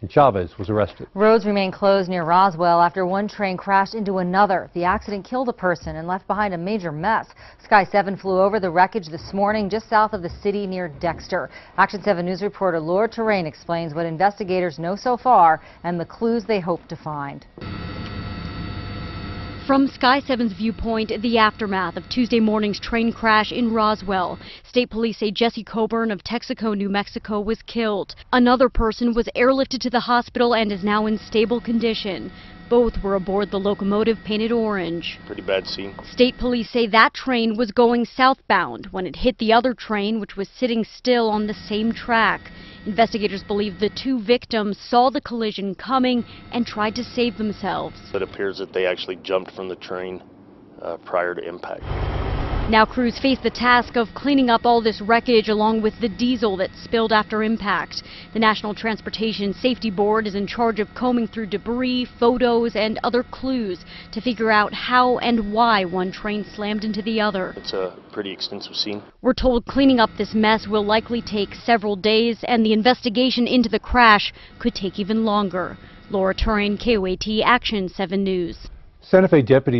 and Chavez was arrested. Roads remain closed near Roswell after one train crashed into another. The accident killed a person and left behind a major mess. Sky 7 flew over the wreckage this morning just south of the city near Dexter. Action 7 News reporter Laura Terrain explains what investigators know so far and the clues they hope to find. From Sky 7's viewpoint, the aftermath of Tuesday morning's train crash in Roswell. State police say Jesse Coburn of Texico, New Mexico was killed. Another person was airlifted to the hospital and is now in stable condition. Both were aboard the locomotive painted orange. Pretty bad scene. State police say that train was going southbound when it hit the other train, which was sitting still on the same track. Investigators believe the two victims saw the collision coming and tried to save themselves. It appears that they actually jumped from the train uh, prior to impact. Now crews face the task of cleaning up all this wreckage along with the diesel that spilled after impact. The National Transportation Safety Board is in charge of combing through debris, photos, and other clues to figure out how and why one train slammed into the other. It's a pretty extensive scene. We're told cleaning up this mess will likely take several days and the investigation into the crash could take even longer. Laura Turin, KOAT Action 7 News. Santa Fe deputies